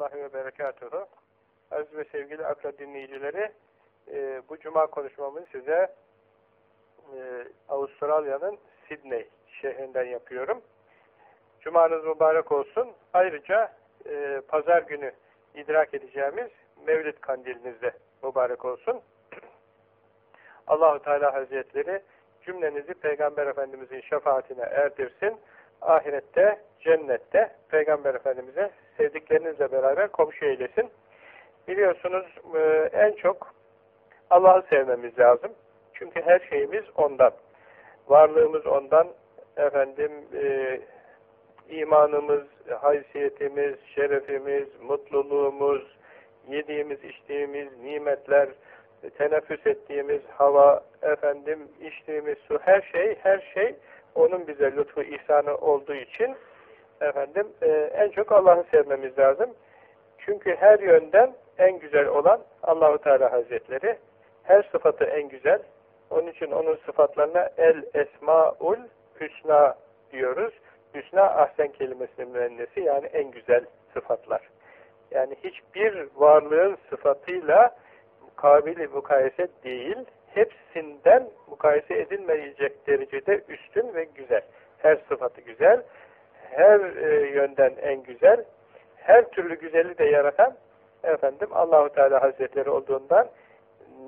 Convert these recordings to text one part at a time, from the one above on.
rahmetullahi ve berekatuhu. Aziz ve sevgili akla dinleyicileri, e, bu cuma konuşmamı size e, Avustralya'nın Sydney şehrinden yapıyorum. Cumanız mübarek olsun. Ayrıca e, pazar günü idrak edeceğimiz Mevlid kandilinizde mübarek olsun. Allahu Teala Hazretleri cümlenizi Peygamber Efendimizin şefaatine erdirsin. Ahirette, cennette Peygamber Efendimiz'e sevdiklerinizle beraber komşu eylesin. Biliyorsunuz e, en çok Allah'ı sevmemiz lazım. Çünkü her şeyimiz ondan. Varlığımız ondan, efendim e, imanımız, haysiyetimiz, şerefimiz, mutluluğumuz, yediğimiz, içtiğimiz nimetler, teneffüs ettiğimiz hava, efendim içtiğimiz su, her şey, her şey onun bize lütfu ihsanı olduğu için efendim e, en çok Allah'ı sevmemiz lazım. Çünkü her yönden en güzel olan Allahu Teala Hazretleri. Her sıfatı en güzel. Onun için onun sıfatlarına el esmaul hüsna diyoruz. Hüsna ahsen kelimesinin müennesi yani en güzel sıfatlar. Yani hiçbir varlığın sıfatıyla kabili mukayese değil, hepsinden mukayese edilmeyecek derecede üstün ve güzel. Her sıfatı güzel, her e, yönden en güzel, her türlü güzeli de yaratan efendim Allahu Teala Hazretleri olduğundan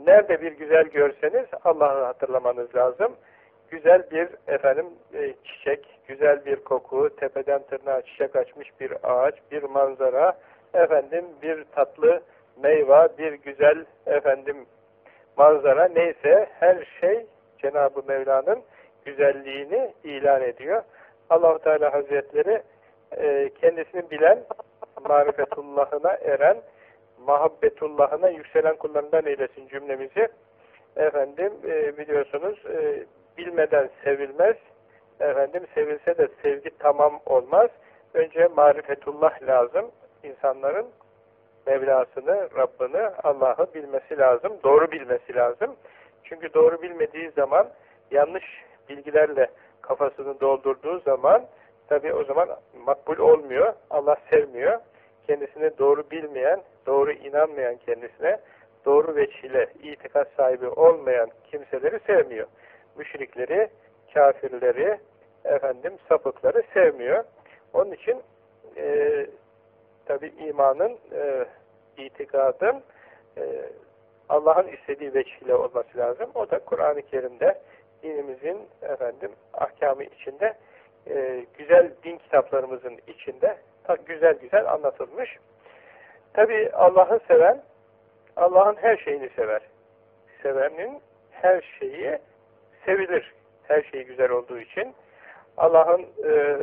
nerede bir güzel görseniz Allah'ı hatırlamanız lazım. Güzel bir efendim e, çiçek, güzel bir koku, tepeden tırnağa çiçek açmış bir ağaç, bir manzara, efendim bir tatlı meyve, bir güzel efendim manzara neyse her şey Cenab-ı Mevla'nın güzelliğini ilan ediyor. Allahu Teala Hazretleri e, kendisini bilen, marifetullahına eren, muhabbetullahına yükselen kullarından eylesin cümlemizi. Efendim e, biliyorsunuz e, bilmeden sevilmez. Efendim sevilse de sevgi tamam olmaz. Önce marifetullah lazım insanların Mevlasını, Rabbini, Allah'ı bilmesi lazım. Doğru bilmesi lazım. Çünkü doğru bilmediği zaman yanlış bilgilerle kafasını doldurduğu zaman tabi o zaman makbul olmuyor. Allah sevmiyor. Kendisini doğru bilmeyen, doğru inanmayan kendisine, doğru veçile itikat sahibi olmayan kimseleri sevmiyor. Müşrikleri, kafirleri, efendim sapıkları sevmiyor. Onun için e, tabi imanın, e, itikadın e, Allah'ın istediği veçile olması lazım. O da Kur'an-ı Kerim'de dinimizin efendim ahkamı içinde e, güzel din kitaplarımızın içinde güzel güzel anlatılmış. Tabi Allah'ı seven Allah'ın her şeyini sever. Sevenin her şeyi sevilir. Her şey güzel olduğu için. Allah'ın e,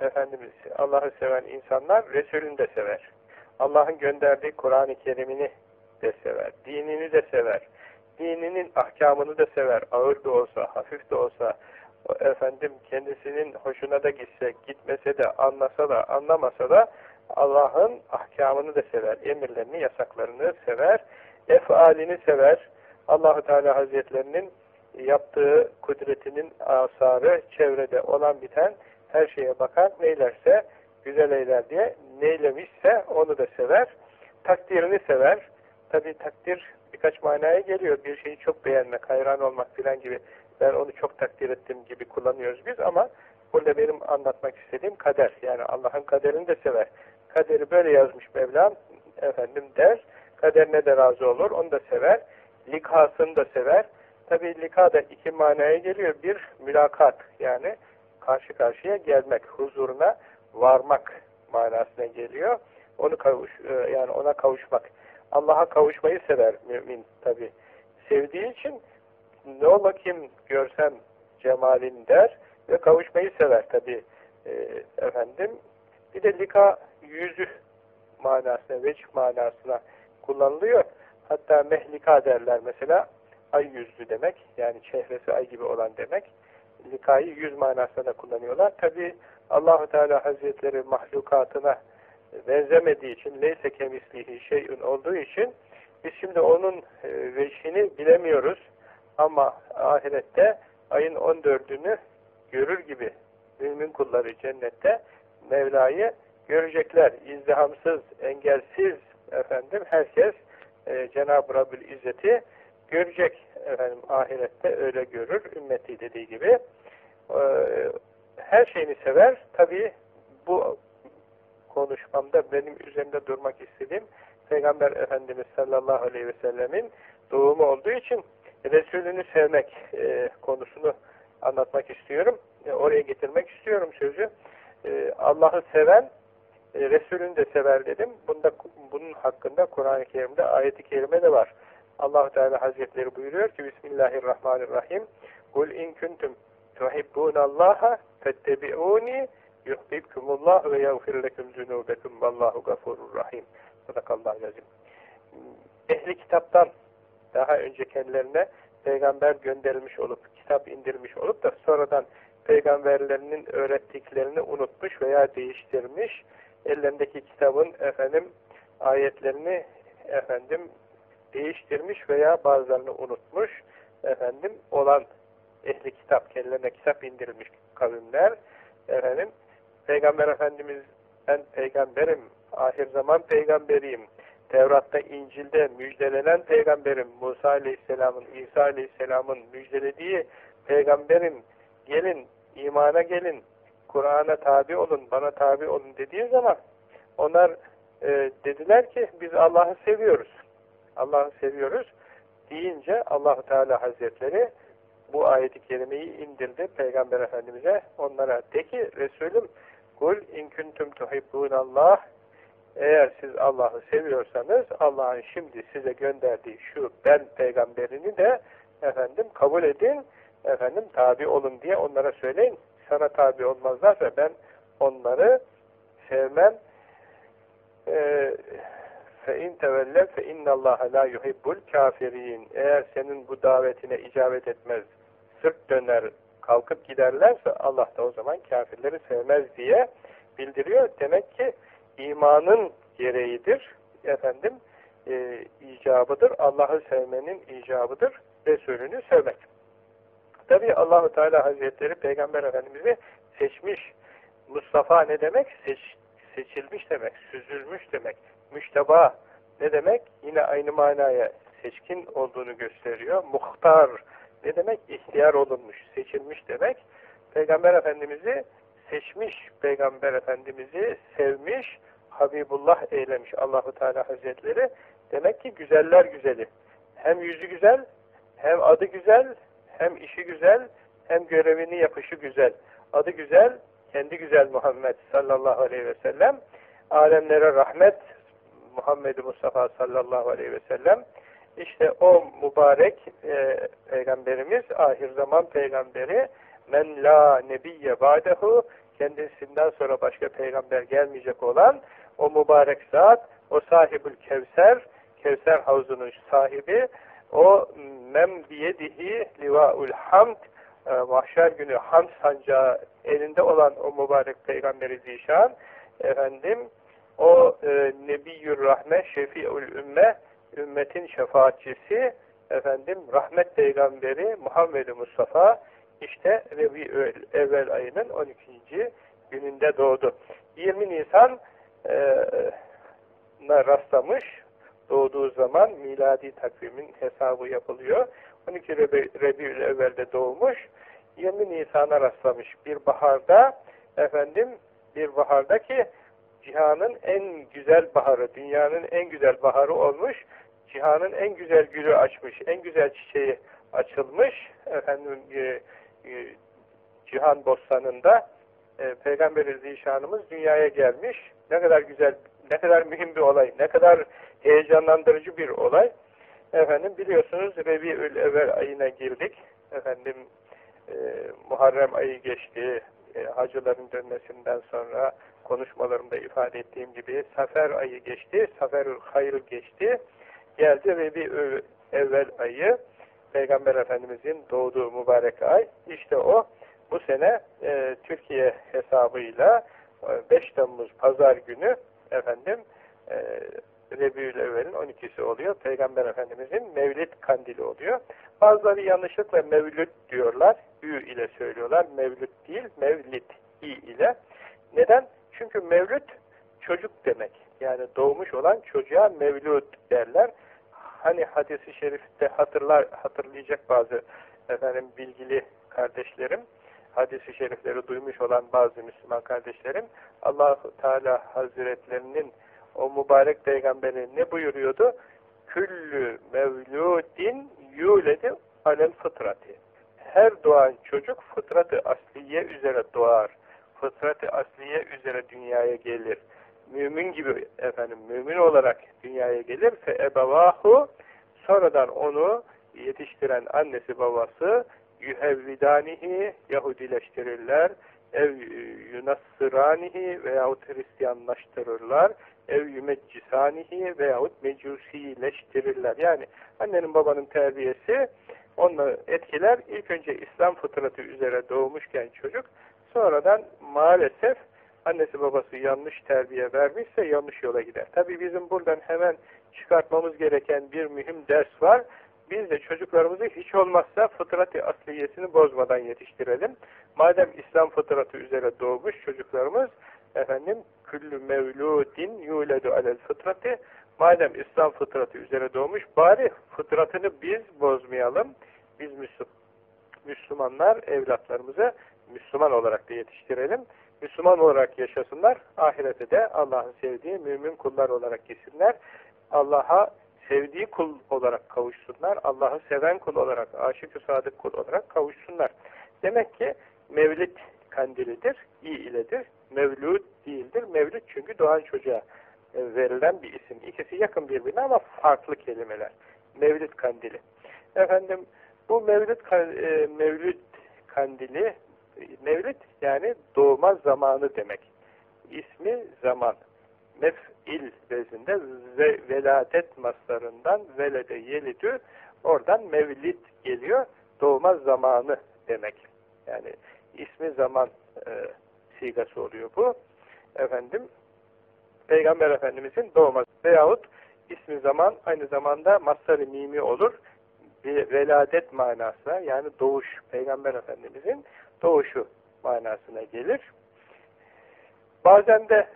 Efendimiz Allah'ı seven insanlar Resulünü de sever. Allah'ın gönderdiği Kur'an-ı Kerim'ini de sever. Dinini de sever. Dininin ahkamını da sever. Ağır da olsa, hafif de olsa, efendim kendisinin hoşuna da gitse, gitmese de, anlasa da, anlamasa da Allah'ın ahkamını da sever. Emirlerini, yasaklarını sever. Efalini sever. Allahu Teala Hazretlerinin yaptığı kudretinin asarı çevrede olan biten her şeye bakar, neylerse güzel eyler diye neylemişse onu da sever. Takdirini sever. Tabi takdir birkaç manaya geliyor. Bir şeyi çok beğenmek, hayran olmak filan gibi. Ben onu çok takdir ettim gibi kullanıyoruz biz ama burada benim anlatmak istediğim kader. Yani Allah'ın kaderini de sever. Kaderi böyle yazmış Mevlam efendim der. Kaderine de razı olur. Onu da sever. Likasını da sever. Tabi lika da iki manaya geliyor. Bir mülakat yani karşı karşıya gelmek, huzuruna varmak manasına geliyor. Onu kavuş, e, yani ona kavuşmak. Allah'a kavuşmayı sever mümin tabi. Sevdiği için ne ola kim görsem cemalin der ve kavuşmayı sever tabi e, efendim. Bir de lika yüzü manasına, veç manasına kullanılıyor. Hatta mehlika derler mesela. Ay yüzlü demek. Yani çehresi ay gibi olan demek. Likayı yüz manasında da kullanıyorlar. Tabi Allahu Teala Hazretleri mahlukatına benzemediği için leyse kemislihi şeyün olduğu için biz şimdi onun e, veşini bilemiyoruz ama ahirette ayın 14'ünü görür gibi mümin kulları cennette Mevla'yı görecekler. İzdihamsız, engelsiz efendim herkes e, Cenab-ı Rabbül İzzet'i görecek efendim ahirette öyle görür ümmeti dediği gibi. E, her şeyini sever. Tabi bu konuşmamda benim üzerinde durmak istediğim Peygamber Efendimiz sallallahu aleyhi ve sellemin doğumu olduğu için Resulünü sevmek e, konusunu anlatmak istiyorum. E, oraya getirmek istiyorum sözü. E, Allah'ı seven Resulünü de sever dedim. Bunda, bunun hakkında Kur'an-ı Kerim'de ayeti kerime de var. Allah Teala Hazretleri buyuruyor ki Bismillahirrahmanirrahim Kul in kuntum tuhibbunallaha fettebi'uni yuhbibkumullah ve yagfir lekum zunubekum vallahu gafurur rahim. Sadakallahu lazim. Ehli kitaptan daha önce kendilerine peygamber gönderilmiş olup, kitap indirmiş olup da sonradan peygamberlerinin öğrettiklerini unutmuş veya değiştirmiş, ellerindeki kitabın efendim ayetlerini efendim değiştirmiş veya bazılarını unutmuş efendim olan ehli kitap, kendilerine kitap indirilmiş kavimler efendim Peygamber Efendimiz ben peygamberim, ahir zaman peygamberiyim, Tevrat'ta, İncil'de müjdelenen peygamberim, Musa Aleyhisselam'ın, İsa Aleyhisselam'ın müjdelediği peygamberim, gelin, imana gelin, Kur'an'a tabi olun, bana tabi olun dediği zaman onlar e, dediler ki biz Allah'ı seviyoruz. Allah'ı seviyoruz deyince Allahu Teala Hazretleri bu ayeti kerimeyi indirdi Peygamber Efendimiz'e. Onlara de ki Resulüm kul in kuntum tuhibbunallah eğer siz Allah'ı seviyorsanız Allah'ın şimdi size gönderdiği şu ben peygamberini de efendim kabul edin efendim tabi olun diye onlara söyleyin. Sana tabi olmazlarsa ben onları sevmem fe in tevelle fe innallaha la yuhibbul. Eğer senin bu davetine icabet etmez, sırt döner, kalkıp giderlerse Allah da o zaman kafirleri sevmez diye bildiriyor. Demek ki imanın gereğidir. Efendim e, icabıdır. Allah'ı sevmenin icabıdır. Resulünü sevmek. Tabi Allahu Teala Hazretleri Peygamber Efendimiz'i seçmiş. Mustafa ne demek? Seç, seçilmiş demek, süzülmüş demek, Müşteba ne demek? Yine aynı manaya seçkin olduğunu gösteriyor. Muhtar ne demek? İhtiyar olunmuş, seçilmiş demek. Peygamber Efendimiz'i seçmiş, Peygamber Efendimiz'i sevmiş, Habibullah eylemiş Allahu Teala Hazretleri. Demek ki güzeller güzeli. Hem yüzü güzel, hem adı güzel, hem işi güzel, hem görevini yapışı güzel. Adı güzel, kendi güzel Muhammed sallallahu aleyhi ve sellem. Alemlere rahmet Muhammed Mustafa sallallahu aleyhi ve sellem. İşte o mübarek e, peygamberimiz, ahir zaman peygamberi, men la nebiyye ba'dehu, kendisinden sonra başka peygamber gelmeyecek olan o mübarek zat, o sahibül kevser, kevser havzunun sahibi, o mem biyedihi livaul hamd, e, mahşer günü hamd sancağı elinde olan o mübarek peygamberi zişan, efendim, o e, Nebiyyür Rahme, Şefi'ül Ümme, ümmetin şefaatçisi, efendim, rahmet peygamberi Muhammed Mustafa, işte Rebi evvel ayının 12. gününde doğdu. 20 Nisan e, rastlamış. Doğduğu zaman miladi takvimin hesabı yapılıyor. 12 Rebi, Rebi'ül evvelde doğmuş. 20 Nisan'a rastlamış bir baharda efendim bir baharda ki cihanın en güzel baharı, dünyanın en güzel baharı olmuş. Cihanın en güzel gülü açmış, en güzel çiçeği açılmış. Efendim e, e, cihan bostanında e, Peygamber-i Zişanımız dünyaya gelmiş. Ne kadar güzel, ne kadar mühim bir olay, ne kadar heyecanlandırıcı bir olay. Efendim biliyorsunuz Rebi'ül Evvel ayına girdik. Efendim e, Muharrem ayı geçti. E, hacıların dönmesinden sonra konuşmalarımda ifade ettiğim gibi Safer ayı geçti. Saferül Hayr geçti. Geldi Rebi'ül Evvel ayı. Peygamber Efendimizin doğduğu mübarek ay. İşte o bu sene e, Türkiye hesabıyla 5 e, Temmuz Pazar günü efendim e, Rebiül Evvel'in 12'si oluyor. Peygamber Efendimizin Mevlid kandili oluyor. Bazıları yanlışlıkla Mevlüt diyorlar. İle söylüyorlar. Mevlüt değil, Mevlid i ile. Neden? Çünkü Mevlüt doğmuş olan çocuğa mevlud derler. Hani hadisi şerifte hatırlar hatırlayacak bazı efendim bilgili kardeşlerim, hadisi şerifleri duymuş olan bazı Müslüman kardeşlerim, allah Teala Hazretlerinin o mübarek peygamberi ne buyuruyordu? Küllü mevludin yuledi alel fıtrati. Her doğan çocuk fıtratı asliye üzere doğar. Fıtratı asliye üzere dünyaya gelir. Mümin gibi efendim mümin olarak dünyaya gelir fe ebevahu sonradan onu yetiştiren annesi babası yühevvidanihi Yahudileştirirler ev yunassıranihi veyahut Hristiyanlaştırırlar ev yümeccisanihi veyahut mecusileştirirler. Yani annenin babanın terbiyesi onu etkiler. İlk önce İslam fıtratı üzere doğmuşken çocuk sonradan maalesef annesi babası yanlış terbiye vermişse yanlış yola gider. Tabi bizim buradan hemen çıkartmamız gereken bir mühim ders var. Biz de çocuklarımızı hiç olmazsa fıtratı asliyesini bozmadan yetiştirelim. Madem İslam fıtratı üzere doğmuş çocuklarımız efendim küllü mevludin yuledu alel fıtratı madem İslam fıtratı üzere doğmuş bari fıtratını biz bozmayalım. Biz Müslümanlar evlatlarımızı Müslüman olarak da yetiştirelim. Müslüman olarak yaşasınlar. Ahirete de Allah'ın sevdiği mümin kullar olarak gitsinler. Allah'a sevdiği kul olarak kavuşsunlar. Allah'ı seven kul olarak, aşık-ı sadık kul olarak kavuşsunlar. Demek ki mevlid kandilidir, iyi iledir. Mevlud değildir. Mevlid çünkü doğan çocuğa verilen bir isim. İkisi yakın birbirine ama farklı kelimeler. Mevlid kandili. Efendim bu mevlid, e, mevlid kandili mevlid yani doğma zamanı demek. İsmi zaman. Mef'il vezinde ve veladet maslarından velede yelidü oradan mevlid geliyor. Doğma zamanı demek. Yani ismi zaman e, sigası oluyor bu. Efendim Peygamber Efendimizin doğması veyahut ismi zaman aynı zamanda masarı mimi olur. Bir veladet manasına yani doğuş Peygamber Efendimizin doğuşu manasına gelir. Bazen de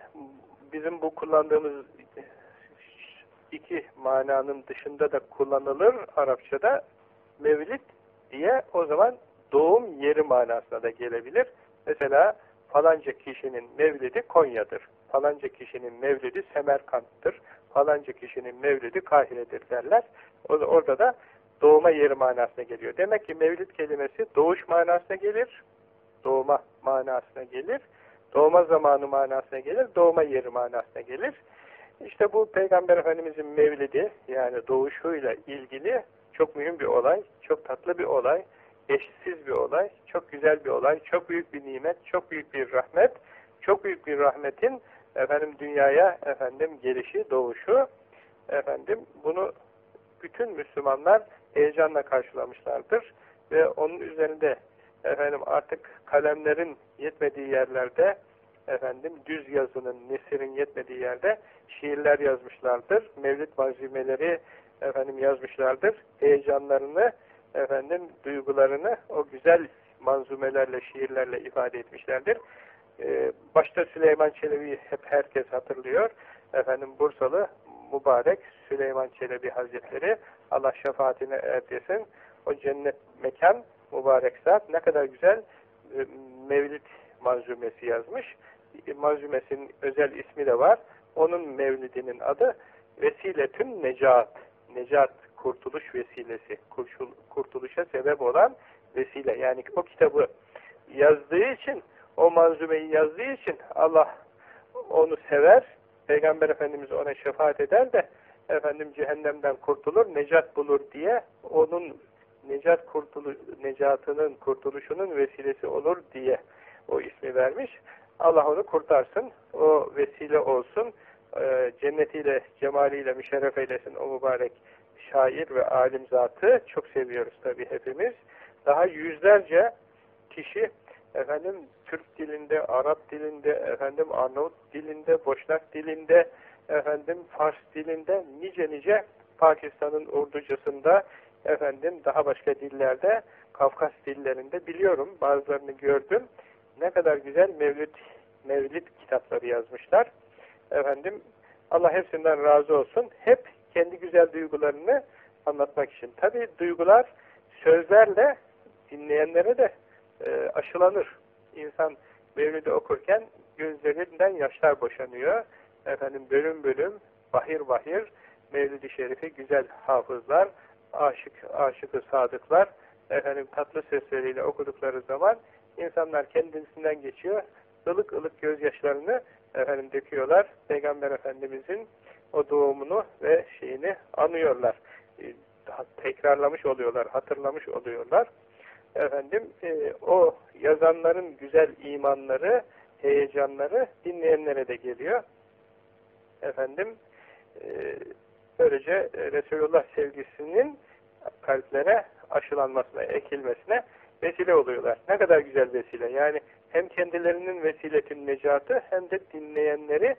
bizim bu kullandığımız iki mananın dışında da kullanılır Arapçada mevlid diye o zaman doğum yeri manasına da gelebilir. Mesela falanca kişinin mevlidi Konya'dır. Falanca kişinin mevlidi Semerkant'tır. Falanca kişinin mevlidi Kahire'dir derler. Orada da doğma yeri manasına geliyor. Demek ki mevlid kelimesi doğuş manasına gelir. Doğma manasına gelir. Doğma zamanı manasına gelir. Doğma yeri manasına gelir. İşte bu Peygamber Efendimizin mevlidi yani doğuşuyla ilgili çok mühim bir olay. Çok tatlı bir olay eşsiz bir olay, çok güzel bir olay, çok büyük bir nimet, çok büyük bir rahmet, çok büyük bir rahmetin efendim dünyaya efendim gelişi, doğuşu efendim bunu bütün Müslümanlar heyecanla karşılamışlardır ve onun üzerinde efendim artık kalemlerin yetmediği yerlerde efendim düz yazının, nesirin yetmediği yerde şiirler yazmışlardır. Mevlid malzemeleri efendim yazmışlardır. Heyecanlarını efendim duygularını o güzel manzumelerle, şiirlerle ifade etmişlerdir. Ee, başta Süleyman Çelebi'yi hep herkes hatırlıyor. Efendim Bursalı mübarek Süleyman Çelebi Hazretleri Allah şefaatine erdesin. O cennet mekan mübarek zat ne kadar güzel e, mevlid manzumesi yazmış. Manzumesinin özel ismi de var. Onun mevlidinin adı Vesiletün Necat. Necat kurtuluş vesilesi, kurtuluşa sebep olan vesile. Yani o kitabı yazdığı için, o manzumeyi yazdığı için Allah onu sever, Peygamber Efendimiz ona şefaat eder de efendim cehennemden kurtulur, necat bulur diye onun necat kurtulu necatının kurtuluşunun vesilesi olur diye o ismi vermiş. Allah onu kurtarsın, o vesile olsun, e, cennetiyle, cemaliyle müşerref eylesin o mübarek şair ve alim zatı çok seviyoruz tabi hepimiz. Daha yüzlerce kişi efendim Türk dilinde, Arap dilinde, efendim Arnavut dilinde, Boşnak dilinde, efendim Fars dilinde nice nice Pakistan'ın Urducasında efendim daha başka dillerde Kafkas dillerinde biliyorum bazılarını gördüm. Ne kadar güzel mevlid mevlid kitapları yazmışlar. Efendim Allah hepsinden razı olsun. Hep kendi güzel duygularını anlatmak için. Tabi duygular sözlerle dinleyenlere de e, aşılanır. İnsan Mevlid'i okurken gözlerinden yaşlar boşanıyor. Efendim bölüm bölüm, bahir bahir Mevlid-i Şerif'i güzel hafızlar, aşık, aşıkı sadıklar, efendim tatlı sesleriyle okudukları zaman insanlar kendisinden geçiyor, ılık ılık gözyaşlarını efendim döküyorlar. Peygamber Efendimizin o doğumunu ve şeyini anıyorlar. E, tekrarlamış oluyorlar, hatırlamış oluyorlar. Efendim e, o yazanların güzel imanları, heyecanları dinleyenlere de geliyor. Efendim e, böylece Resulullah sevgisinin kalplere aşılanmasına, ekilmesine vesile oluyorlar. Ne kadar güzel vesile. Yani hem kendilerinin vesiletün necatı hem de dinleyenleri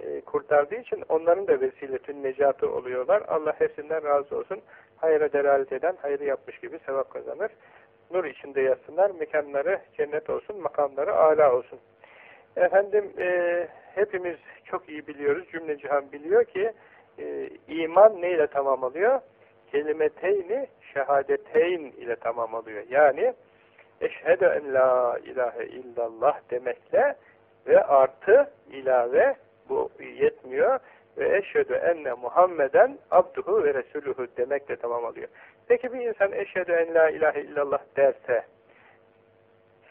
e, kurtardığı için onların da vesiletün necatı oluyorlar. Allah hepsinden razı olsun. Hayra delalet eden, hayrı yapmış gibi sevap kazanır. Nur içinde yatsınlar, mekanları cennet olsun, makamları âlâ olsun. Efendim, e, hepimiz çok iyi biliyoruz, cümle cihan biliyor ki, e, iman neyle tamam oluyor? Kelimeteyni, şehadeteyn ile tamam oluyor. Yani, eşhedü en la ilahe illallah demekle ve artı ilave bu yetmiyor ve eşhedü enne Muhammeden abduhu ve resuluhu demekle tamam oluyor. Peki bir insan eşhedü en la ilahe illallah derse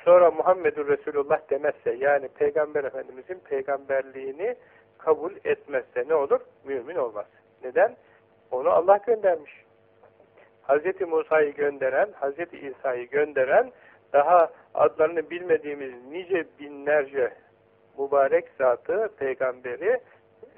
sonra Muhammedur Resulullah demezse yani Peygamber Efendimizin peygamberliğini kabul etmezse ne olur? Mümin olmaz. Neden? Onu Allah göndermiş. Hz. Musa'yı gönderen, Hz. İsa'yı gönderen daha adlarını bilmediğimiz nice binlerce mübarek zatı, peygamberi,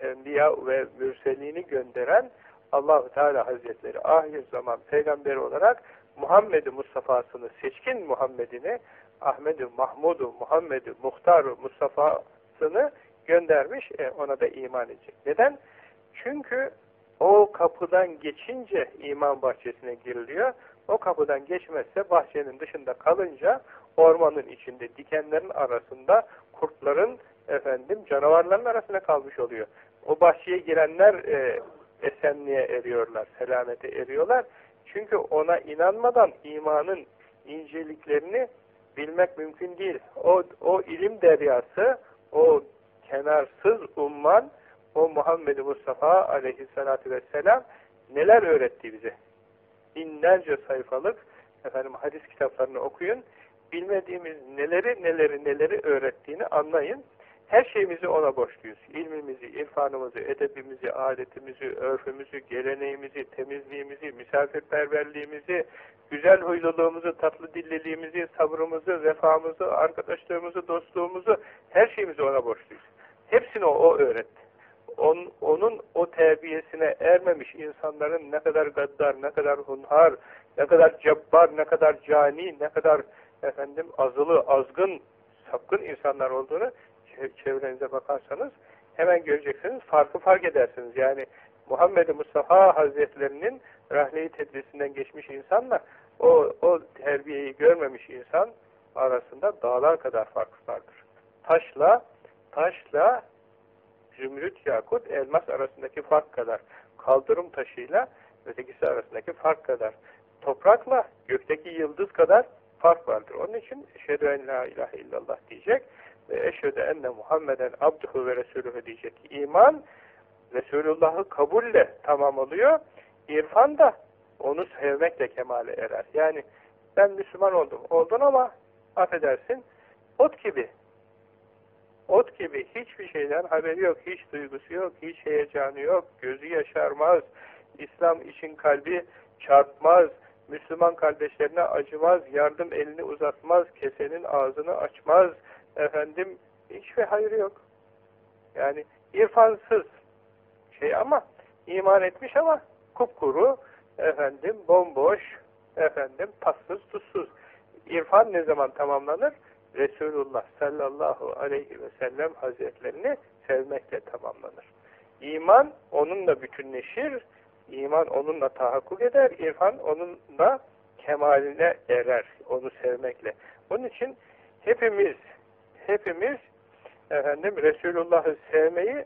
enbiya ve mürselini gönderen Allahu Teala Hazretleri ahir zaman peygamberi olarak Muhammed-i Mustafa'sını, seçkin Muhammed'ini, Ahmed-i Mahmud-u, Muhammed-i Muhtar-ı Mustafa'sını göndermiş, e, ona da iman edecek. Neden? Çünkü o kapıdan geçince iman bahçesine giriliyor. O kapıdan geçmezse bahçenin dışında kalınca ormanın içinde dikenlerin arasında kurtların efendim canavarların arasında kalmış oluyor. O bahçeye girenler e, esenliğe eriyorlar, selamete eriyorlar. Çünkü ona inanmadan imanın inceliklerini bilmek mümkün değil. O, o ilim deryası, o kenarsız umman, o Muhammed Mustafa aleyhissalatü vesselam neler öğretti bize? Binlerce sayfalık efendim hadis kitaplarını okuyun. Bilmediğimiz neleri neleri neleri öğrettiğini anlayın. Her şeyimizi ona borçluyuz. İlmimizi, irfanımızı, edebimizi, adetimizi, örfümüzü, geleneğimizi, temizliğimizi, misafirperverliğimizi, güzel huyluluğumuzu, tatlı dilliliğimizi, sabrımızı, vefamızı, arkadaşlığımızı, dostluğumuzu, her şeyimizi ona borçluyuz. Hepsini o, o öğretti. On, onun o terbiyesine ermemiş insanların ne kadar gaddar, ne kadar hunhar, ne kadar cebbar, ne kadar cani, ne kadar efendim azılı, azgın, sapkın insanlar olduğunu çevrenize bakarsanız hemen göreceksiniz. Farkı fark edersiniz. Yani Muhammed Mustafa Hazretlerinin rahleyi tedrisinden geçmiş insanla o, o terbiyeyi görmemiş insan arasında dağlar kadar fark vardır. Taşla taşla zümrüt, yakut, elmas arasındaki fark kadar. Kaldırım taşıyla ötekisi arasındaki fark kadar. Toprakla gökteki yıldız kadar fark vardır. Onun için eşhedü en la ilahe illallah diyecek ve eşhedü enne Muhammeden abduhu ve resulühü diyecek. İman Resulullah'ı kabulle tamam oluyor. İrfan da onu sevmekle kemale erer. Yani ben Müslüman oldum. Oldun ama affedersin ot gibi. Ot gibi hiçbir şeyden haberi yok, hiç duygusu yok, hiç heyecanı yok, gözü yaşarmaz, İslam için kalbi çarpmaz, Müslüman kardeşlerine acımaz, yardım elini uzatmaz, kesenin ağzını açmaz, efendim hiçbir hayır yok. Yani irfansız şey ama iman etmiş ama kupkuru efendim bomboş efendim tatsız tuzsuz. İrfan ne zaman tamamlanır? Resulullah sallallahu aleyhi ve sellem hazretlerini sevmekle tamamlanır. İman onunla bütünleşir, iman onunla tahakkuk eder, irfan onunla kemaline erer, onu sevmekle. Onun için hepimiz hepimiz efendim Resulullah'ı sevmeyi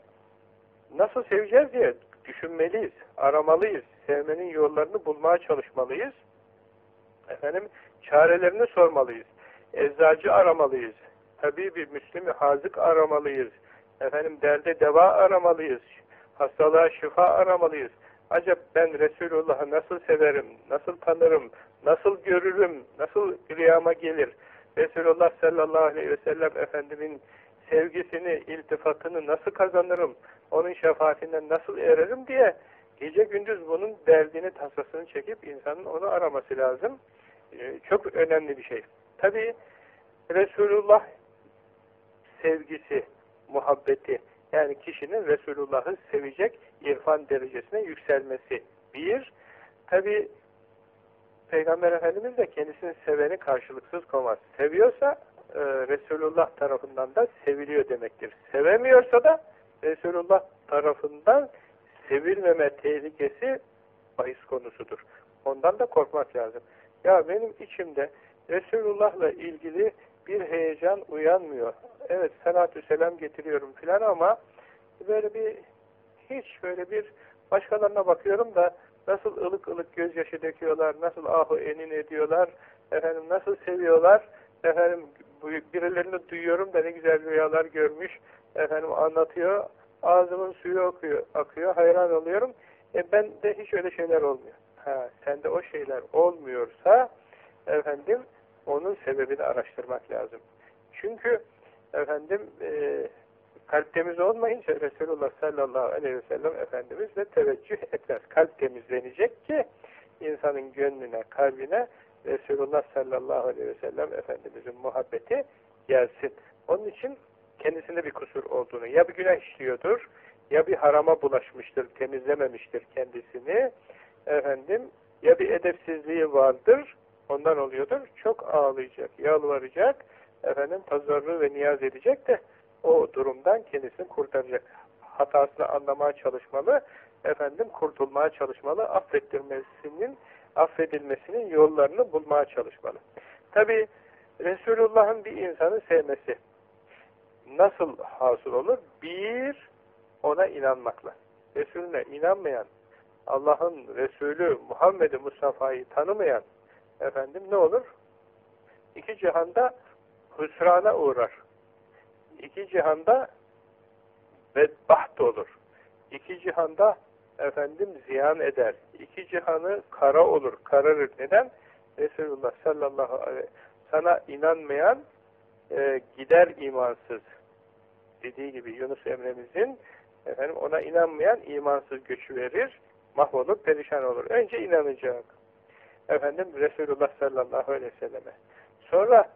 nasıl seveceğiz diye düşünmeliyiz, aramalıyız, sevmenin yollarını bulmaya çalışmalıyız. Efendim, çarelerini sormalıyız. Eczacı aramalıyız. Tabii bir Müslümi hazık aramalıyız. Efendim, derde deva aramalıyız. Hastalığa şifa aramalıyız. Acaba ben Resulullah'ı nasıl severim, nasıl tanırım, nasıl görürüm, nasıl rüyama gelir? Resulullah sallallahu aleyhi ve sellem Efendimin sevgisini, iltifatını nasıl kazanırım, onun şefaatinden nasıl ererim diye gece gündüz bunun derdini, tasasını çekip insanın onu araması lazım. Ee, çok önemli bir şey. Tabi Resulullah sevgisi, muhabbeti, yani kişinin Resulullah'ı sevecek irfan derecesine yükselmesi. Bir, tabi Peygamber Efendimiz de kendisini seveni karşılıksız koymaz. Seviyorsa e, Resulullah tarafından da seviliyor demektir. Sevemiyorsa da Resulullah tarafından sevilmeme tehlikesi bahis konusudur. Ondan da korkmak lazım. Ya benim içimde Resulullah'la ilgili bir heyecan uyanmıyor. Evet salatü selam getiriyorum filan ama böyle bir hiç böyle bir başkalarına bakıyorum da nasıl ılık ılık gözyaşı döküyorlar, nasıl ahu enin ediyorlar, efendim nasıl seviyorlar, efendim birilerini duyuyorum da ne güzel rüyalar görmüş, efendim anlatıyor, ağzımın suyu akıyor, akıyor hayran oluyorum. E ben de hiç öyle şeyler olmuyor. Ha, sende o şeyler olmuyorsa, efendim, onun sebebini araştırmak lazım. Çünkü, efendim, e, kalp temiz olmayınca Resulullah sallallahu aleyhi ve sellem Efendimiz de teveccüh etmez. Kalp temizlenecek ki, insanın gönlüne, kalbine Resulullah sallallahu aleyhi ve sellem Efendimizin muhabbeti gelsin. Onun için kendisinde bir kusur olduğunu, ya bir günah işliyordur, ya bir harama bulaşmıştır, temizlememiştir kendisini, efendim, ya bir edepsizliği vardır, ondan oluyordur, çok ağlayacak, yalvaracak, efendim, tazarru ve niyaz edecek de, o durumdan kendisini kurtaracak. Hatasını anlamaya çalışmalı, efendim, kurtulmaya çalışmalı, affettirmesinin, affedilmesinin yollarını bulmaya çalışmalı. Tabi Resulullah'ın bir insanı sevmesi nasıl hasıl olur? Bir, ona inanmakla. Resulüne inanmayan, Allah'ın Resulü Muhammed-i Mustafa'yı tanımayan efendim ne olur? İki cihanda hüsrana uğrar. İki cihanda bedbaht olur. İki cihanda efendim ziyan eder. İki cihanı kara olur, kararır. Neden? Resulullah sallallahu aleyhi sana inanmayan e, gider imansız. Dediği gibi Yunus Emre'mizin efendim ona inanmayan imansız göçü verir, mahvolup perişan olur. Önce inanacak. Efendim Resulullah sallallahu aleyhi ve selleme. Sonra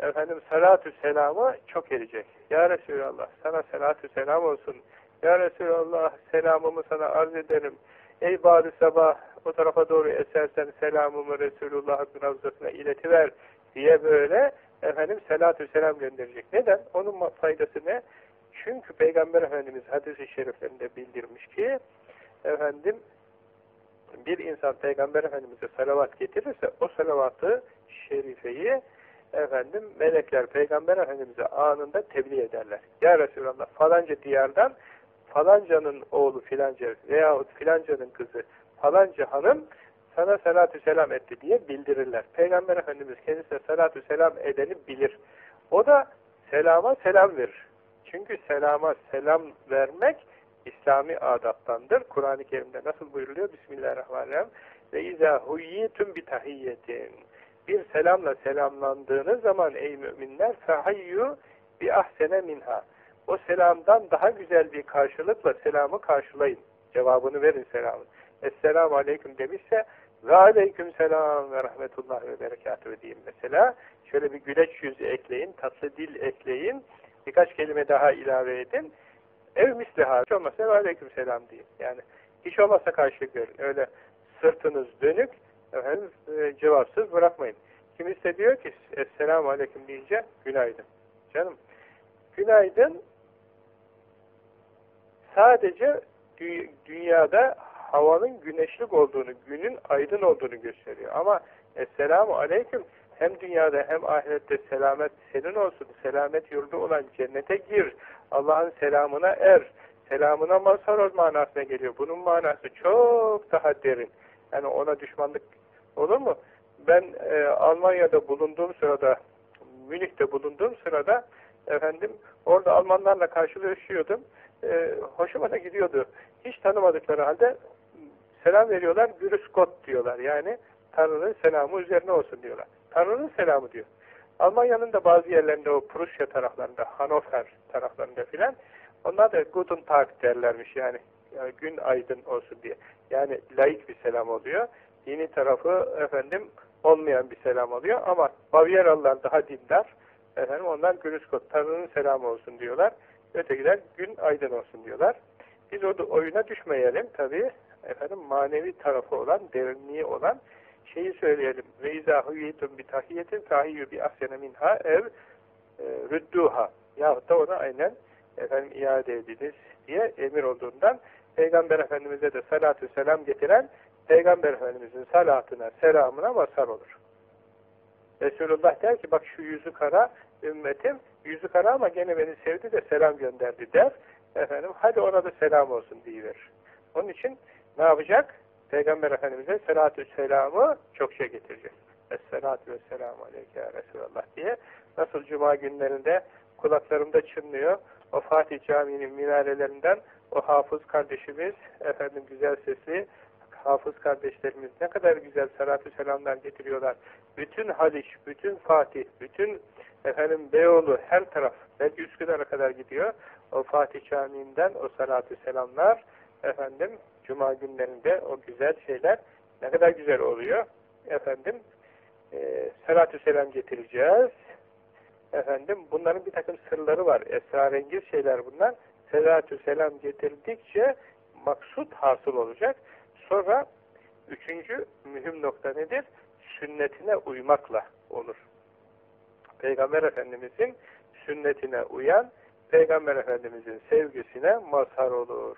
efendim salatü selamı çok edecek. Ya Resulallah sana salatü selam olsun. Ya Resulallah selamımı sana arz ederim. Ey bari sabah o tarafa doğru esersen selamımı Resulullah'ın ravzasına iletiver diye böyle efendim salatü selam gönderecek. Neden? Onun faydası ne? Çünkü Peygamber Efendimiz hadis-i şeriflerinde bildirmiş ki efendim bir insan Peygamber Efendimiz'e salavat getirirse o salavatı şerifeyi efendim melekler Peygamber Efendimiz'e anında tebliğ ederler. Ya Resulallah falanca diyardan falancanın oğlu filanca veyahut filancanın kızı falanca hanım sana salatü selam etti diye bildirirler. Peygamber Efendimiz kendisine salatü selam edeni bilir. O da selama selam verir. Çünkü selama selam vermek İslami adaptandır. Kur'an-ı Kerim'de nasıl buyuruluyor? Bismillahirrahmanirrahim. Ve izâ huyyitum bi tahiyyetin. Bir selamla selamlandığınız zaman ey müminler fehayyu bi ahsene minha. O selamdan daha güzel bir karşılıkla selamı karşılayın. Cevabını verin selamın. Esselamu aleyküm demişse ve aleyküm selam ve rahmetullah ve berekatü diyeyim mesela. Şöyle bir güleç yüz ekleyin, tatlı dil ekleyin, birkaç kelime daha ilave edin. Ev misliha, hiç olmazsa ve aleyküm selam deyin. Yani hiç olmazsa karşılık verin. Öyle sırtınız dönük, efendim, e, cevapsız bırakmayın. Kimisi diyor ki, Esselamu Aleyküm deyince, günaydın. Canım, günaydın sadece dü dünyada havanın güneşlik olduğunu, günün aydın olduğunu gösteriyor. Ama Esselamu Aleyküm hem dünyada hem ahirette selamet senin olsun, selamet yurdu olan cennete gir, Allah'ın selamına er, selamına mazhar ol manasına geliyor. Bunun manası çok daha derin. Yani ona düşmanlık olur mu? Ben e, Almanya'da bulunduğum sırada, Münih'te bulunduğum sırada efendim orada Almanlarla karşılaşıyordum. E, hoşuma da gidiyordu. Hiç tanımadıkları halde selam veriyorlar, Grüskott diyorlar. Yani Tanrı'nın selamı üzerine olsun diyorlar. Tanrı'nın selamı diyor. Almanya'nın da bazı yerlerinde o Prusya taraflarında, Hannover taraflarında filan onlar da Guten Tag derlermiş yani. yani. Gün aydın olsun diye. Yani laik bir selam oluyor. Dini tarafı efendim olmayan bir selam oluyor ama Bavyeralılar daha dindar. Efendim onlar Grüskott, Tanrı'nın selamı olsun diyorlar. Ötekiler gün aydın olsun diyorlar. Biz o oyuna düşmeyelim tabii efendim manevi tarafı olan, derinliği olan şeyi söyleyelim. Ve izâ hüyyetun bi tahiyetin fahiyyü bi ahsene minha ev e, rüddûha. Yahut da ona aynen efendim iade ediniz diye emir olduğundan Peygamber Efendimiz'e de salatü selam getiren Peygamber Efendimiz'in salatına, selamına mazhar olur. Resulullah der ki bak şu yüzü kara ümmetim yüzü kara ama gene beni sevdi de selam gönderdi der. Efendim hadi ona da selam olsun diyiverir. Onun için ne yapacak? Peygamber Efendimiz'e selatü selamı çok şey getirecek. Esselatu ve selamu aleyke Resulallah diye. Nasıl cuma günlerinde kulaklarımda çınlıyor. O Fatih Camii'nin minarelerinden o hafız kardeşimiz, efendim güzel sesli hafız kardeşlerimiz ne kadar güzel salatü selamlar getiriyorlar. Bütün Haliç, bütün Fatih, bütün efendim Beyoğlu her taraf belki Üsküdar'a kadar gidiyor. O Fatih Camii'nden o salatü selamlar efendim Cuma günlerinde o güzel şeyler ne kadar güzel oluyor. Efendim e, salatü selam getireceğiz. Efendim bunların bir takım sırları var. Esrarengiz şeyler bunlar. Salatü selam getirdikçe maksut hasıl olacak. Sonra üçüncü mühim nokta nedir? Sünnetine uymakla olur. Peygamber Efendimizin sünnetine uyan, Peygamber Efendimizin sevgisine mazhar olur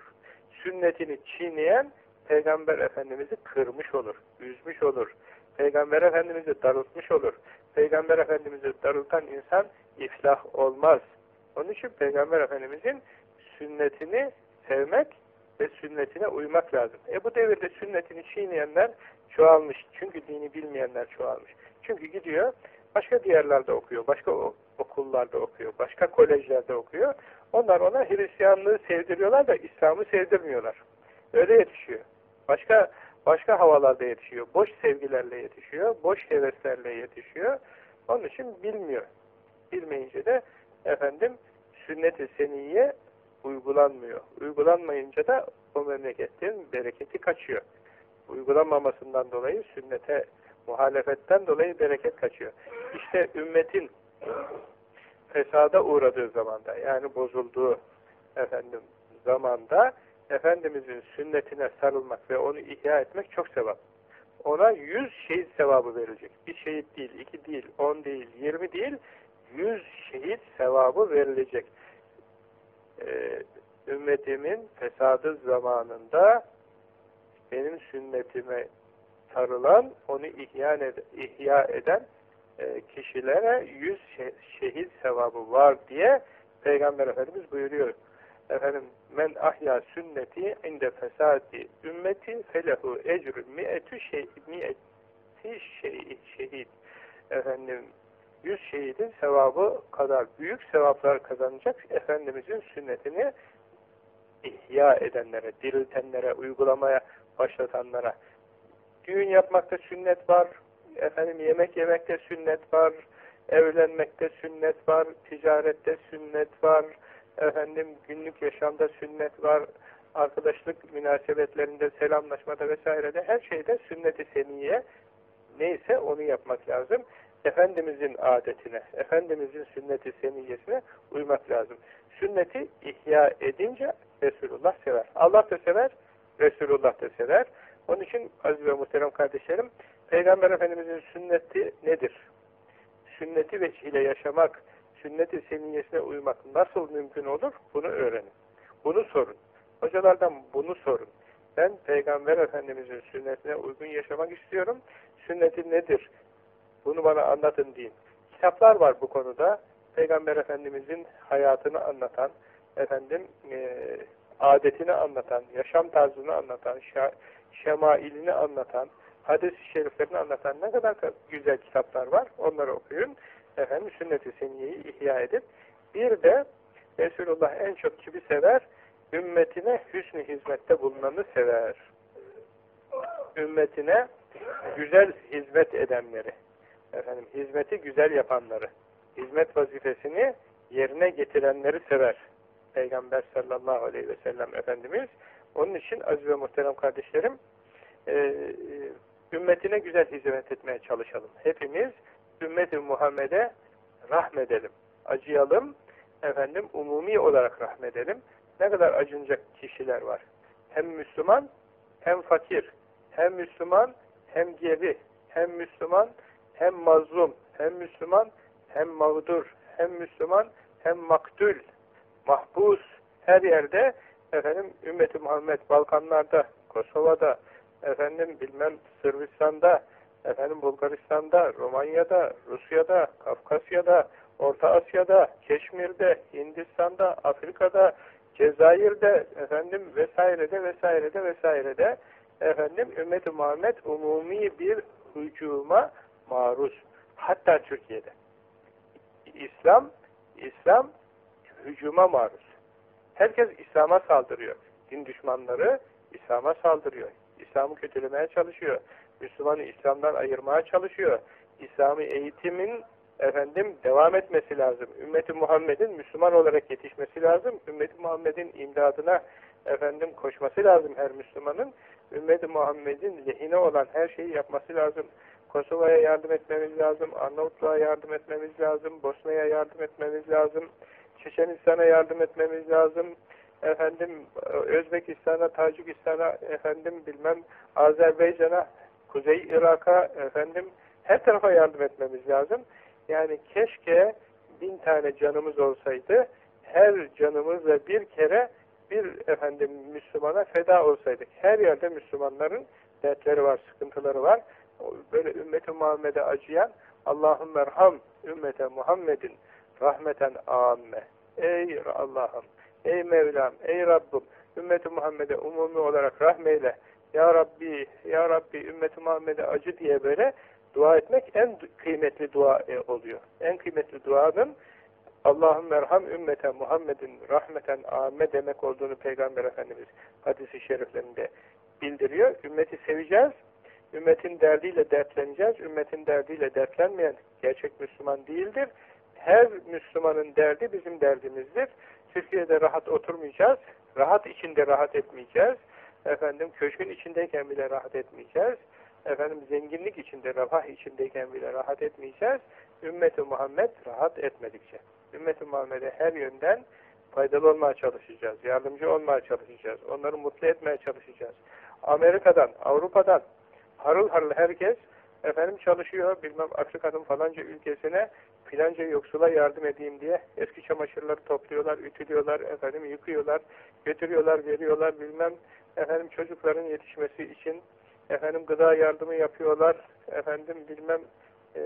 sünnetini çiğneyen Peygamber Efendimiz'i kırmış olur, üzmüş olur. Peygamber Efendimiz'i darıltmış olur. Peygamber Efendimiz'i darıltan insan iflah olmaz. Onun için Peygamber Efendimiz'in sünnetini sevmek ve sünnetine uymak lazım. E bu devirde sünnetini çiğneyenler çoğalmış. Çünkü dini bilmeyenler çoğalmış. Çünkü gidiyor başka diyarlarda okuyor, başka okullarda okuyor, başka kolejlerde okuyor. Onlar ona Hristiyanlığı sevdiriyorlar da İslam'ı sevdirmiyorlar. Öyle yetişiyor. Başka başka havalarda yetişiyor. Boş sevgilerle yetişiyor. Boş heveslerle yetişiyor. Onun için bilmiyor. Bilmeyince de efendim sünnet-i seniye uygulanmıyor. Uygulanmayınca da o memleketin bereketi kaçıyor. Uygulanmamasından dolayı sünnete muhalefetten dolayı bereket kaçıyor. İşte ümmetin fesada uğradığı zamanda yani bozulduğu efendim zamanda Efendimizin sünnetine sarılmak ve onu ihya etmek çok sevap. Ona yüz şehit sevabı verilecek. Bir şehit değil, iki değil, on değil, yirmi değil, yüz şehit sevabı verilecek. Ee, ümmetimin fesadı zamanında benim sünnetime sarılan, onu ihya, ed ihya eden e, kişilere yüz şehit sevabı var diye Peygamber Efendimiz buyuruyor. Efendim men ahya sünneti inde fesadi ümmeti felehu ecrü mi'etü şey mi'eti şey, şehit efendim yüz şehidin sevabı kadar büyük sevaplar kazanacak Efendimizin sünnetini ihya edenlere, diriltenlere, uygulamaya başlatanlara. Düğün yapmakta sünnet var, efendim yemek yemekte sünnet var, evlenmekte sünnet var, ticarette sünnet var, efendim günlük yaşamda sünnet var, arkadaşlık münasebetlerinde, selamlaşmada vesairede her şeyde sünnet-i seniye neyse onu yapmak lazım. Efendimizin adetine, Efendimizin sünnet-i seniyesine uymak lazım. Sünneti ihya edince Resulullah sever. Allah da sever, Resulullah da sever. Onun için aziz ve muhterem kardeşlerim, Peygamber Efendimizin sünneti nedir? Sünneti veçhiyle yaşamak, sünnet-i seniyesine uymak nasıl mümkün olur? Bunu öğrenin. Bunu sorun. Hocalardan bunu sorun. Ben Peygamber Efendimizin sünnetine uygun yaşamak istiyorum. Sünneti nedir? Bunu bana anlatın deyin. Kitaplar var bu konuda. Peygamber Efendimizin hayatını anlatan, efendim e, adetini anlatan, yaşam tarzını anlatan, şemailini anlatan, hadis-i şeriflerini anlatan ne kadar güzel kitaplar var. Onları okuyun. Efendim sünnet-i seniyeyi ihya edip bir de Resulullah en çok kimi sever? Ümmetine hüsnü hizmette bulunanı sever. Ümmetine güzel hizmet edenleri. Efendim hizmeti güzel yapanları. Hizmet vazifesini yerine getirenleri sever. Peygamber sallallahu aleyhi ve sellem Efendimiz. Onun için aziz ve muhterem kardeşlerim e, e, ümmetine güzel hizmet etmeye çalışalım. Hepimiz ümmeti Muhammed'e rahmedelim. Acıyalım. Efendim umumi olarak rahmedelim. Ne kadar acınacak kişiler var. Hem Müslüman hem fakir. Hem Müslüman hem geri. Hem Müslüman hem mazlum. Hem Müslüman hem mağdur. Hem Müslüman hem maktul. Mahpus. Her yerde efendim ümmeti Muhammed Balkanlarda, Kosova'da, efendim bilmem Sırbistan'da, efendim Bulgaristan'da, Romanya'da, Rusya'da, Kafkasya'da, Orta Asya'da, Keşmir'de, Hindistan'da, Afrika'da, Cezayir'de, efendim vesairede vesairede vesairede efendim ümmet-i Muhammed umumi bir hücuma maruz. Hatta Türkiye'de. İslam, İslam hücuma maruz. Herkes İslam'a saldırıyor. Din düşmanları İslam'a saldırıyor. İslam'ı kötülemeye çalışıyor. Müslümanı İslam'dan ayırmaya çalışıyor. İslami eğitimin efendim devam etmesi lazım. Ümmeti Muhammed'in Müslüman olarak yetişmesi lazım. Ümmeti Muhammed'in imdadına efendim koşması lazım her Müslümanın. Ümmeti Muhammed'in lehine olan her şeyi yapması lazım. Kosova'ya yardım etmemiz lazım. Arnavutluğa yardım etmemiz lazım. Bosna'ya yardım etmemiz lazım. Çeçenistan'a yardım etmemiz lazım. Efendim Özbekistan'a, Tacikistan'a, efendim bilmem Azerbaycan'a, Kuzey Irak'a, efendim her tarafa yardım etmemiz lazım. Yani keşke bin tane canımız olsaydı, her canımızla bir kere bir efendim Müslümana feda olsaydık. Her yerde Müslümanların dertleri var, sıkıntıları var. Böyle ümmeti Muhammed'e acıyan Allah'ın merham ümmete Muhammed'in rahmeten amme. Ey Allah'ım, ey Mevlam, ey Rabbim, ümmeti Muhammed'e umumi olarak rahmeyle. Ya Rabbi, Ya Rabbi ümmeti Muhammed'e acı diye böyle dua etmek en kıymetli dua e, oluyor. En kıymetli duanın Allah'ın merham ümmete Muhammed'in rahmeten amme demek olduğunu Peygamber Efendimiz hadisi şeriflerinde bildiriyor. Ümmeti seveceğiz. Ümmetin derdiyle dertleneceğiz. Ümmetin derdiyle dertlenmeyen gerçek Müslüman değildir. Her Müslümanın derdi bizim derdimizdir. Türkiye'de rahat oturmayacağız. Rahat içinde rahat etmeyeceğiz. Efendim köşkün içindeyken bile rahat etmeyeceğiz efendim zenginlik içinde, refah içindeyken bile rahat etmeyeceğiz. Ümmeti Muhammed rahat etmedikçe. Ümmeti Muhammed'e her yönden faydalı olmaya çalışacağız. Yardımcı olmaya çalışacağız. Onları mutlu etmeye çalışacağız. Amerika'dan, Avrupa'dan harıl harıl herkes efendim çalışıyor. Bilmem Afrika'nın falanca ülkesine filanca yoksula yardım edeyim diye eski çamaşırları topluyorlar, ütülüyorlar, efendim yıkıyorlar, götürüyorlar, veriyorlar bilmem efendim çocukların yetişmesi için efendim gıda yardımı yapıyorlar, efendim bilmem e,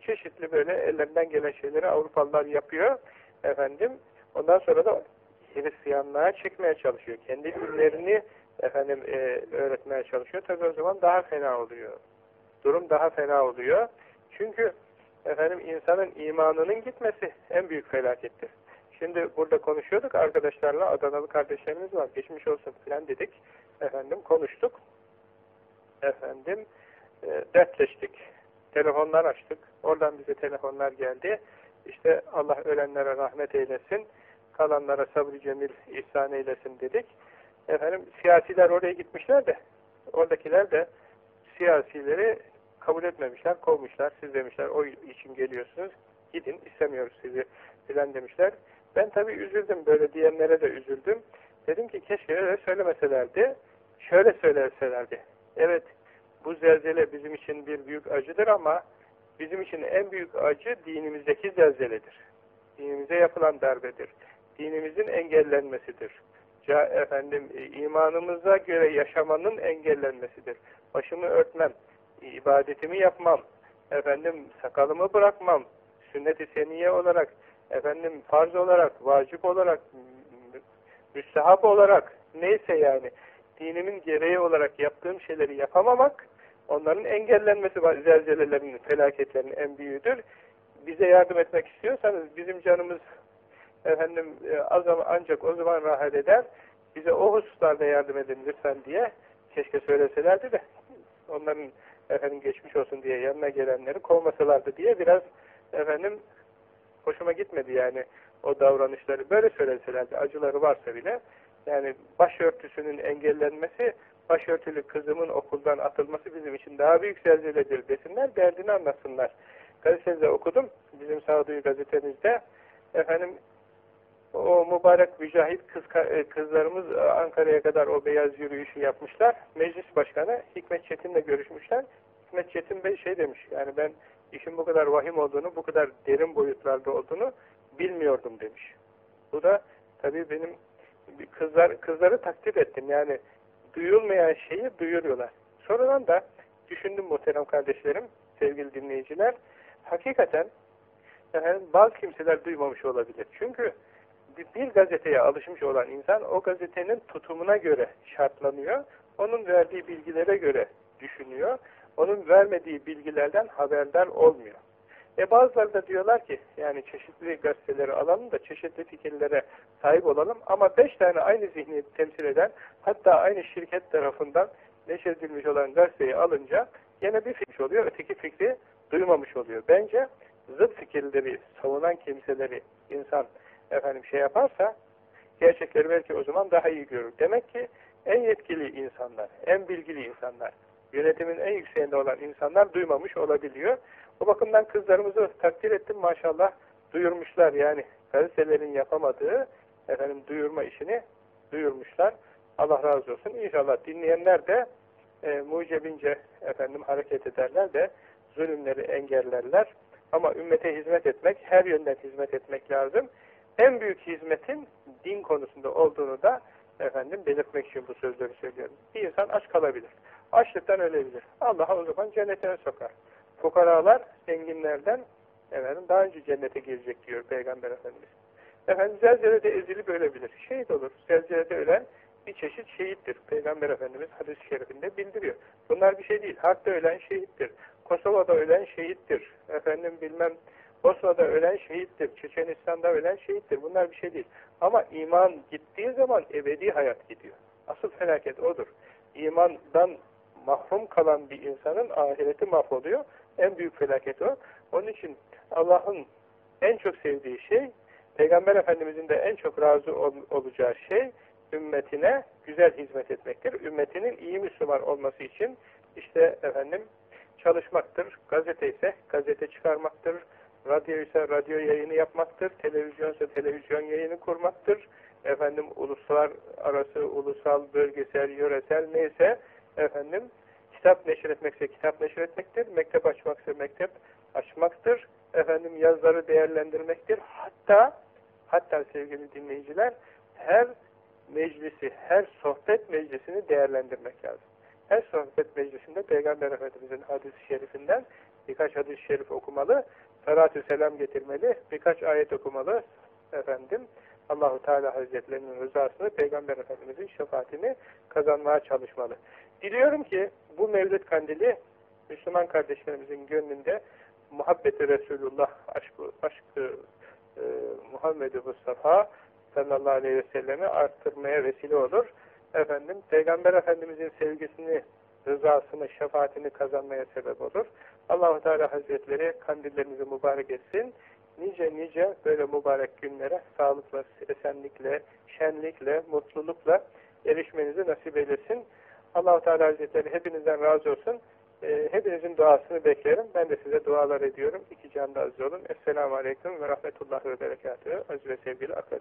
çeşitli böyle ellerinden gelen şeyleri Avrupalılar yapıyor, efendim ondan sonra da Hristiyanlığa çekmeye çalışıyor. Kendi dinlerini efendim e, öğretmeye çalışıyor. Tabi o zaman daha fena oluyor. Durum daha fena oluyor. Çünkü efendim insanın imanının gitmesi en büyük felakettir. Şimdi burada konuşuyorduk arkadaşlarla Adanalı kardeşlerimiz var. Geçmiş olsun filan dedik. Efendim konuştuk efendim e, dertleştik. Telefonlar açtık. Oradan bize telefonlar geldi. İşte Allah ölenlere rahmet eylesin. Kalanlara sabrı cemil ihsan eylesin dedik. Efendim siyasiler oraya gitmişler de oradakiler de siyasileri kabul etmemişler, kovmuşlar. Siz demişler o için geliyorsunuz. Gidin istemiyoruz sizi filan demişler. Ben tabii üzüldüm. Böyle diyenlere de üzüldüm. Dedim ki keşke öyle söylemeselerdi. Şöyle söyleselerdi. Evet, bu zelzele bizim için bir büyük acıdır ama bizim için en büyük acı dinimizdeki zelzeledir. Dinimize yapılan darbedir. Dinimizin engellenmesidir. Efendim imanımıza göre yaşamanın engellenmesidir. Başımı örtmem, ibadetimi yapmam, efendim sakalımı bırakmam, sünnet-i seniye olarak, efendim farz olarak, vacip olarak müstehap olarak neyse yani dinimin gereği olarak yaptığım şeyleri yapamamak onların engellenmesi var. Zelzelelerin, felaketlerin en büyüğüdür. Bize yardım etmek istiyorsanız bizim canımız efendim e, az ama ancak o zaman rahat eder. Bize o hususlarda yardım edin lütfen diye keşke söyleselerdi de onların efendim geçmiş olsun diye yanına gelenleri kovmasalardı diye biraz efendim hoşuma gitmedi yani o davranışları. Böyle söyleselerdi acıları varsa bile yani başörtüsünün engellenmesi başörtülü kızımın okuldan atılması bizim için daha büyük zelzeledir desinler, derdini anlatsınlar. Gazetede okudum, bizim Sağduyu gazetemizde efendim o mübarek mücahit kız, e, kızlarımız e, Ankara'ya kadar o beyaz yürüyüşü yapmışlar. Meclis Başkanı Hikmet Çetin'le görüşmüşler. Hikmet Çetin Bey şey demiş, yani ben işin bu kadar vahim olduğunu, bu kadar derin boyutlarda olduğunu bilmiyordum demiş. Bu da tabii benim kızlar kızları takdir ettim. Yani duyulmayan şeyi duyuruyorlar. Sonradan da düşündüm muhterem kardeşlerim, sevgili dinleyiciler. Hakikaten yani bazı kimseler duymamış olabilir. Çünkü bir gazeteye alışmış olan insan o gazetenin tutumuna göre şartlanıyor. Onun verdiği bilgilere göre düşünüyor. Onun vermediği bilgilerden haberdar olmuyor. E bazıları da diyorlar ki yani çeşitli gazeteleri alalım da çeşitli fikirlere sahip olalım ama beş tane aynı zihniyeti temsil eden hatta aynı şirket tarafından neşredilmiş olan gazeteyi alınca yine bir fikir oluyor. Öteki fikri duymamış oluyor. Bence zıt fikirleri savunan kimseleri insan efendim şey yaparsa gerçekleri belki o zaman daha iyi görür. Demek ki en yetkili insanlar, en bilgili insanlar, yönetimin en yükseğinde olan insanlar duymamış olabiliyor. O bakımdan kızlarımızı takdir ettim maşallah duyurmuşlar yani gazetelerin yapamadığı efendim duyurma işini duyurmuşlar. Allah razı olsun. İnşallah dinleyenler de e, mucebince efendim hareket ederler de zulümleri engellerler. Ama ümmete hizmet etmek, her yönden hizmet etmek lazım. En büyük hizmetin din konusunda olduğunu da efendim belirtmek için bu sözleri söylüyorum. Bir insan aç kalabilir. Açlıktan ölebilir. Allah o zaman cennetine sokar. Fukaralar zenginlerden efendim, daha önce cennete girecek diyor Peygamber Efendimiz. Efendim zelzelede ezilip ölebilir. Şehit olur. Zelzelede ölen bir çeşit şehittir. Peygamber Efendimiz hadis-i şerifinde bildiriyor. Bunlar bir şey değil. Harpte ölen şehittir. Kosova'da ölen şehittir. Efendim bilmem Bosna'da ölen şehittir. Çeçenistan'da ölen şehittir. Bunlar bir şey değil. Ama iman gittiği zaman ebedi hayat gidiyor. Asıl felaket odur. İmandan mahrum kalan bir insanın ahireti mahvoluyor. En büyük felaket o. Onun için Allah'ın en çok sevdiği şey, Peygamber Efendimizin de en çok razı ol olacağı şey, ümmetine güzel hizmet etmektir. Ümmetinin iyi Müslüman olması için işte efendim çalışmaktır. Gazete ise gazete çıkarmaktır. Radyo ise radyo yayını yapmaktır. Televizyon ise televizyon yayını kurmaktır. Efendim uluslar arası, ulusal, bölgesel, yöresel neyse efendim kitap neşretmekse kitap neşretmektir. Mektep açmaksa mektep açmaktır. Efendim yazları değerlendirmektir. Hatta hatta sevgili dinleyiciler her meclisi, her sohbet meclisini değerlendirmek lazım. Her sohbet meclisinde Peygamber Efendimiz'in hadis-i şerifinden birkaç hadis-i şerif okumalı, salatü selam getirmeli, birkaç ayet okumalı efendim. Allahu Teala Hazretlerinin rızasını, Peygamber Efendimiz'in şefaatini kazanmaya çalışmalı. Diliyorum ki bu Mevlid Kandili Müslüman kardeşlerimizin gönlünde muhabbeti Resulullah aşkı, aşkı e, Muhammed Mustafa sallallahu aleyhi ve sellemi arttırmaya vesile olur. Efendim, Peygamber Efendimizin sevgisini, rızasını, şefaatini kazanmaya sebep olur. Allahu Teala Hazretleri kandillerinizi mübarek etsin. Nice nice böyle mübarek günlere sağlıkla, esenlikle, şenlikle, mutlulukla erişmenizi nasip eylesin. Allahu Teala Hazretleri hepinizden razı olsun. E, hepinizin duasını beklerim. Ben de size dualar ediyorum. İki canda aziz olun. Esselamu Aleyküm ve Rahmetullah ve Berekatühü. Aziz ve sevgili akla.